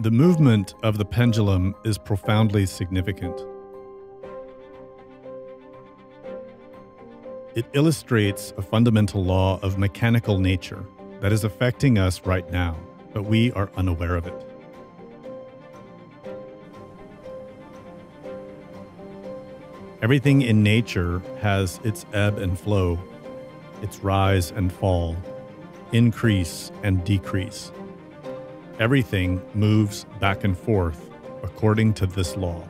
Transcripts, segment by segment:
The movement of the pendulum is profoundly significant. It illustrates a fundamental law of mechanical nature that is affecting us right now, but we are unaware of it. Everything in nature has its ebb and flow, its rise and fall, increase and decrease. Everything moves back and forth according to this law.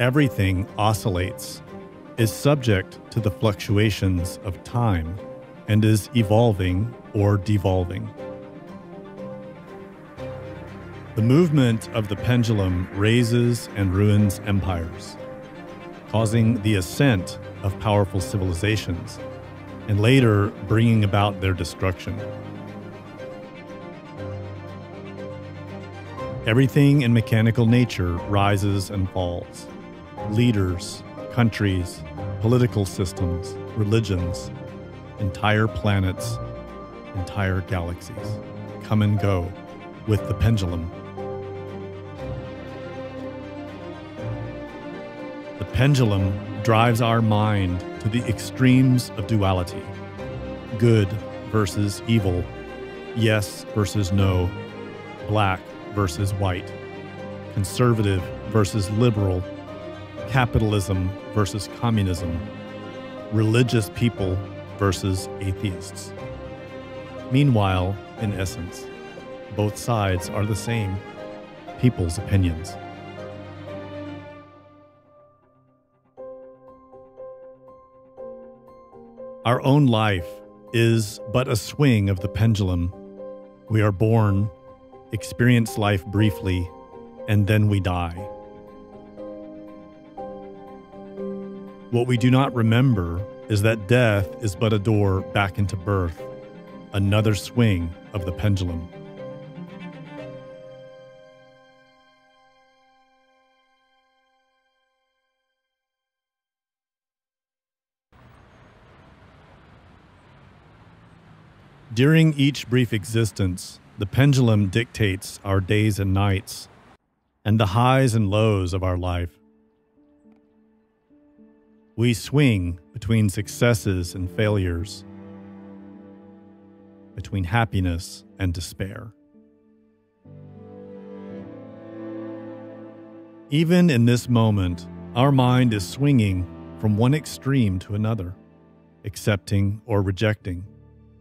Everything oscillates, is subject to the fluctuations of time, and is evolving or devolving. The movement of the pendulum raises and ruins empires, causing the ascent of powerful civilizations, and later bringing about their destruction. Everything in mechanical nature rises and falls. Leaders, countries, political systems, religions, entire planets, entire galaxies come and go with the pendulum. The pendulum drives our mind to the extremes of duality good versus evil, yes versus no, black versus white, conservative versus liberal, capitalism versus communism, religious people versus atheists. Meanwhile, in essence, both sides are the same people's opinions. Our own life is but a swing of the pendulum. We are born, experience life briefly, and then we die. What we do not remember is that death is but a door back into birth, another swing of the pendulum. During each brief existence, the pendulum dictates our days and nights, and the highs and lows of our life. We swing between successes and failures, between happiness and despair. Even in this moment, our mind is swinging from one extreme to another, accepting or rejecting,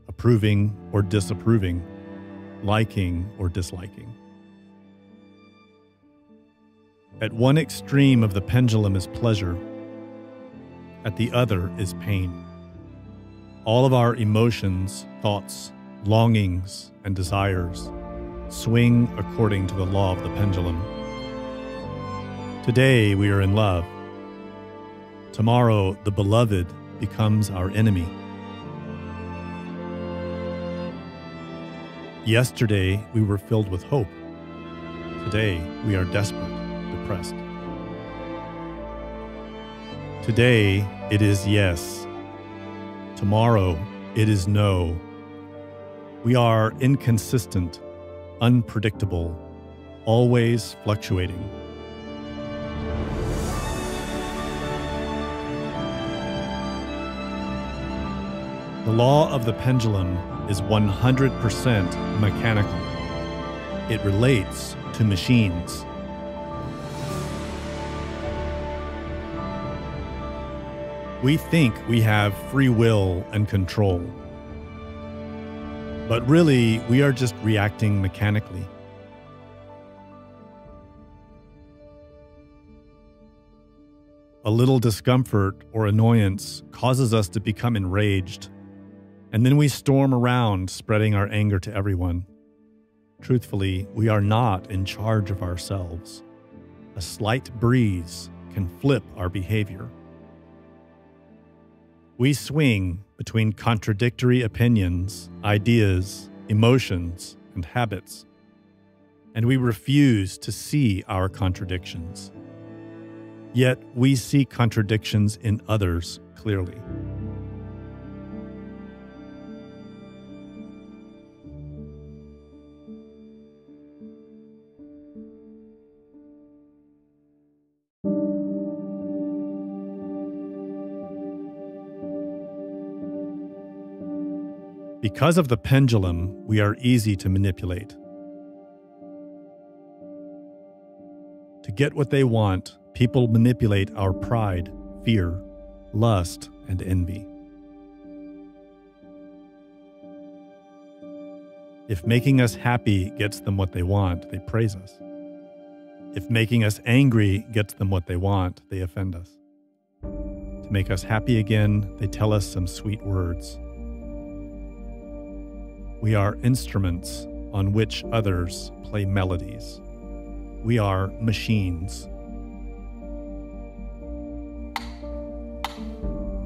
approving or disapproving, liking or disliking. At one extreme of the pendulum is pleasure at the other is pain. All of our emotions, thoughts, longings, and desires swing according to the law of the pendulum. Today we are in love. Tomorrow the beloved becomes our enemy. Yesterday we were filled with hope. Today we are desperate, depressed. Today, it is yes. Tomorrow, it is no. We are inconsistent, unpredictable, always fluctuating. The law of the pendulum is 100% mechanical. It relates to machines. We think we have free will and control. But really, we are just reacting mechanically. A little discomfort or annoyance causes us to become enraged, and then we storm around, spreading our anger to everyone. Truthfully, we are not in charge of ourselves. A slight breeze can flip our behavior. We swing between contradictory opinions, ideas, emotions, and habits, and we refuse to see our contradictions. Yet we see contradictions in others clearly. Because of the pendulum, we are easy to manipulate. To get what they want, people manipulate our pride, fear, lust, and envy. If making us happy gets them what they want, they praise us. If making us angry gets them what they want, they offend us. To make us happy again, they tell us some sweet words. We are instruments on which others play melodies. We are machines.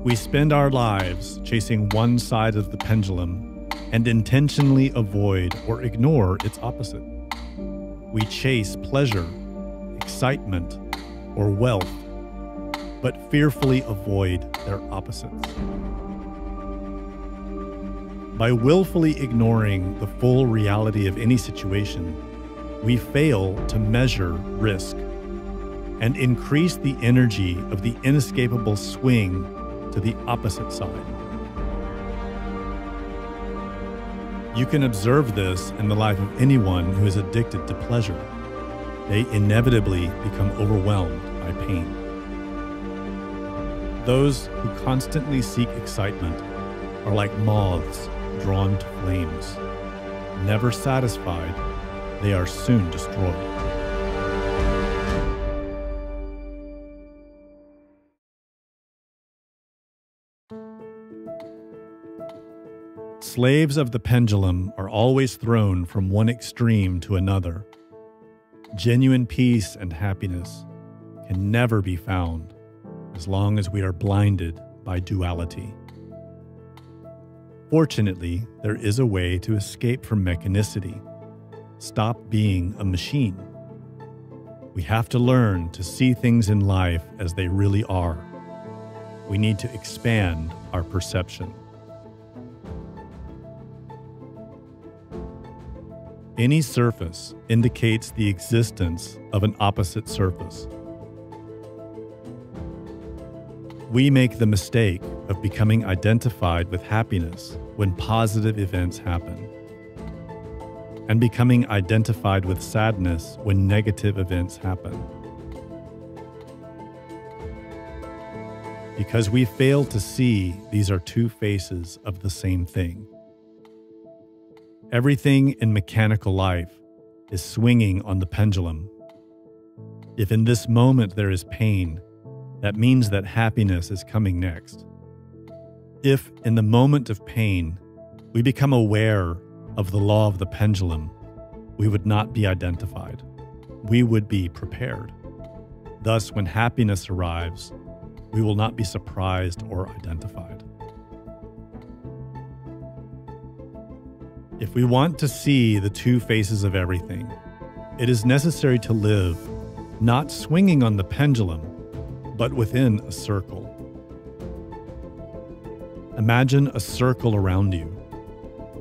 We spend our lives chasing one side of the pendulum and intentionally avoid or ignore its opposite. We chase pleasure, excitement, or wealth, but fearfully avoid their opposites. By willfully ignoring the full reality of any situation, we fail to measure risk and increase the energy of the inescapable swing to the opposite side. You can observe this in the life of anyone who is addicted to pleasure. They inevitably become overwhelmed by pain. Those who constantly seek excitement are like moths drawn to flames. Never satisfied, they are soon destroyed. Slaves of the pendulum are always thrown from one extreme to another. Genuine peace and happiness can never be found as long as we are blinded by duality. Fortunately, there is a way to escape from mechanicity. Stop being a machine. We have to learn to see things in life as they really are. We need to expand our perception. Any surface indicates the existence of an opposite surface. We make the mistake of becoming identified with happiness when positive events happen, and becoming identified with sadness when negative events happen. Because we fail to see these are two faces of the same thing. Everything in mechanical life is swinging on the pendulum. If in this moment there is pain, that means that happiness is coming next. If, in the moment of pain, we become aware of the law of the pendulum, we would not be identified. We would be prepared. Thus, when happiness arrives, we will not be surprised or identified. If we want to see the two faces of everything, it is necessary to live not swinging on the pendulum, but within a circle. Imagine a circle around you.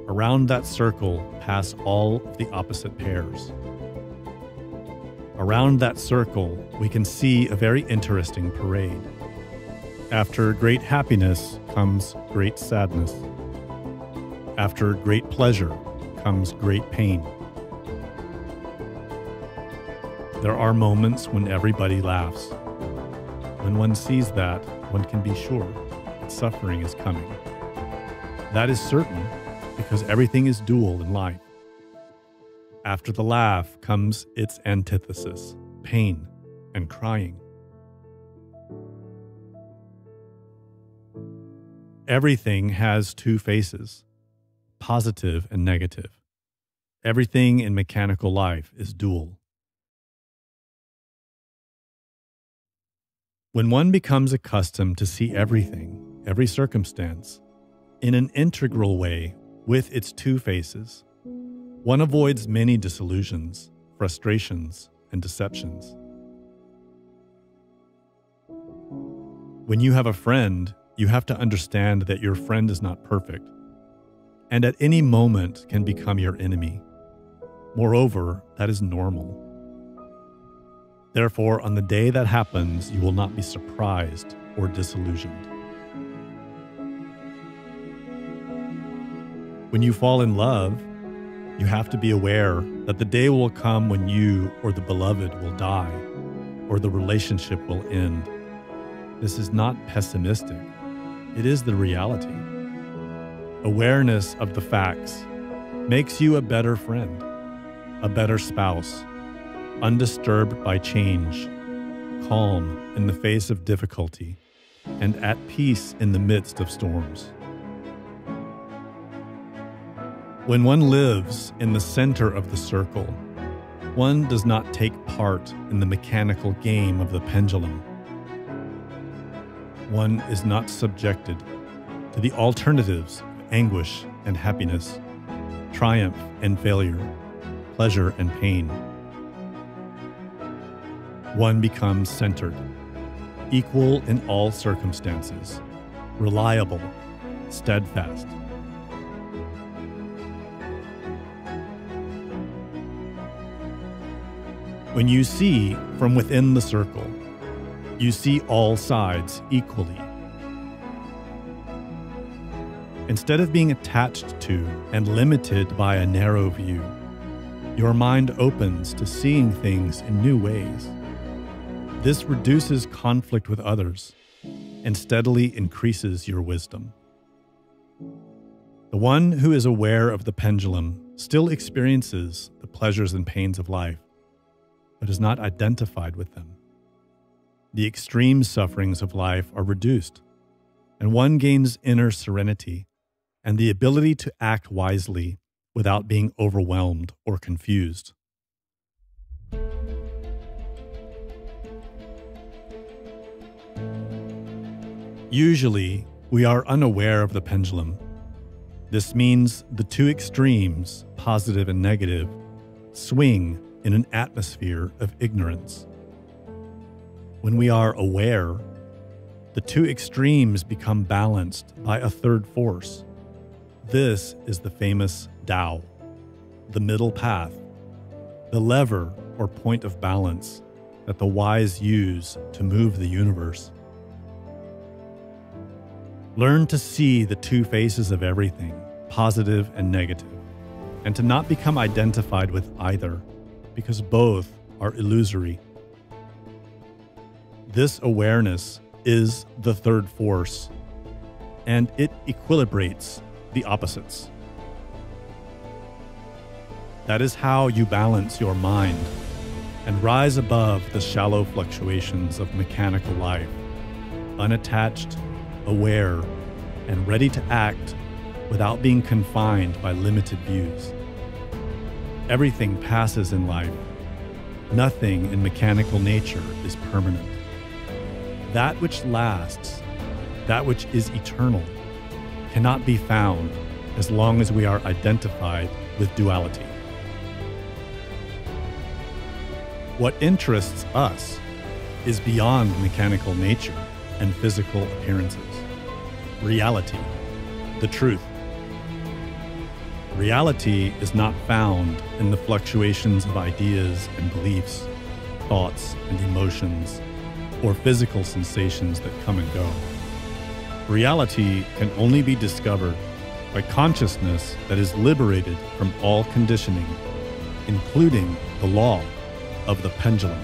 Around that circle pass all of the opposite pairs. Around that circle, we can see a very interesting parade. After great happiness comes great sadness. After great pleasure comes great pain. There are moments when everybody laughs. When one sees that, one can be sure suffering is coming. That is certain because everything is dual in life. After the laugh comes its antithesis pain and crying. Everything has two faces positive and negative. Everything in mechanical life is dual. When one becomes accustomed to see everything, every circumstance, in an integral way with its two faces, one avoids many disillusions, frustrations, and deceptions. When you have a friend, you have to understand that your friend is not perfect, and at any moment can become your enemy. Moreover, that is normal. Therefore, on the day that happens, you will not be surprised or disillusioned. When you fall in love, you have to be aware that the day will come when you or the beloved will die or the relationship will end. This is not pessimistic, it is the reality. Awareness of the facts makes you a better friend, a better spouse, undisturbed by change, calm in the face of difficulty, and at peace in the midst of storms. When one lives in the center of the circle, one does not take part in the mechanical game of the pendulum. One is not subjected to the alternatives of anguish and happiness, triumph and failure, pleasure and pain. One becomes centered, equal in all circumstances, reliable, steadfast When you see from within the circle, you see all sides equally. Instead of being attached to and limited by a narrow view, your mind opens to seeing things in new ways. This reduces conflict with others and steadily increases your wisdom. The one who is aware of the pendulum still experiences the pleasures and pains of life but is not identified with them. The extreme sufferings of life are reduced, and one gains inner serenity and the ability to act wisely without being overwhelmed or confused. Usually, we are unaware of the pendulum. This means the two extremes, positive and negative, swing in an atmosphere of ignorance. When we are aware, the two extremes become balanced by a third force. This is the famous Tao, the middle path, the lever or point of balance that the wise use to move the universe. Learn to see the two faces of everything, positive and negative, and to not become identified with either because both are illusory. This awareness is the third force, and it equilibrates the opposites. That is how you balance your mind and rise above the shallow fluctuations of mechanical life, unattached, aware, and ready to act without being confined by limited views. Everything passes in life. Nothing in mechanical nature is permanent. That which lasts, that which is eternal, cannot be found as long as we are identified with duality. What interests us is beyond mechanical nature and physical appearances. Reality, the truth. Reality is not found in the fluctuations of ideas and beliefs, thoughts and emotions, or physical sensations that come and go. Reality can only be discovered by consciousness that is liberated from all conditioning, including the law of the pendulum.